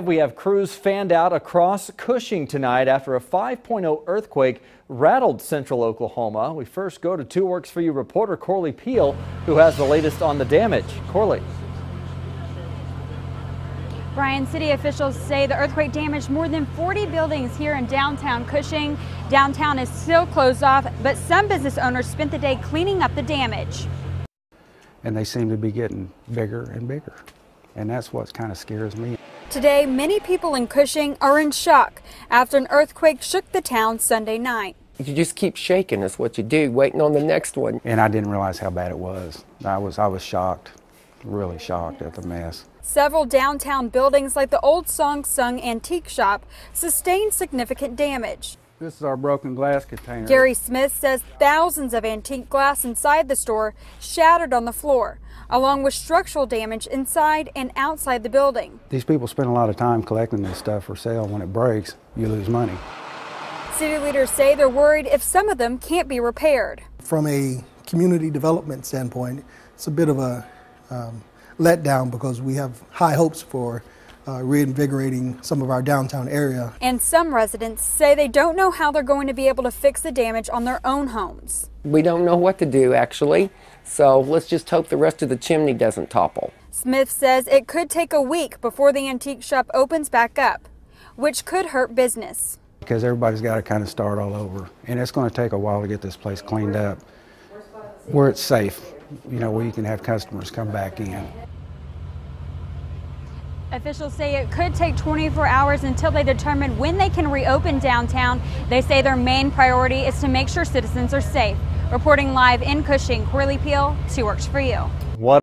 We have crews fanned out across Cushing tonight after a 5.0 earthquake rattled central Oklahoma. We first go to Two Works for You reporter Corley Peel, who has the latest on the damage. Corley. Brian, city officials say the earthquake damaged more than 40 buildings here in downtown Cushing. Downtown is still closed off, but some business owners spent the day cleaning up the damage. And they seem to be getting bigger and bigger. And that's what kind of scares me. Today, many people in Cushing are in shock after an earthquake shook the town Sunday night. You just keep shaking is what you do, waiting on the next one. And I didn't realize how bad it was. I was, I was shocked, really shocked at the mess. Several downtown buildings like the Old Song Sung Antique Shop sustained significant damage. This is our broken glass container. Gary Smith says thousands of antique glass inside the store shattered on the floor, along with structural damage inside and outside the building. These people spend a lot of time collecting this stuff for sale. When it breaks, you lose money. City leaders say they're worried if some of them can't be repaired. From a community development standpoint, it's a bit of a um, letdown because we have high hopes for uh, reinvigorating some of our downtown area. And some residents say they don't know how they're going to be able to fix the damage on their own homes. We don't know what to do actually, so let's just hope the rest of the chimney doesn't topple. Smith says it could take a week before the antique shop opens back up, which could hurt business. Because everybody's got to kind of start all over, and it's going to take a while to get this place cleaned up where it's safe, you know, where you can have customers come back in. Officials say it could take 24 hours until they determine when they can reopen downtown. They say their main priority is to make sure citizens are safe. Reporting live in Cushing, Corley Peel, Two Works for You. What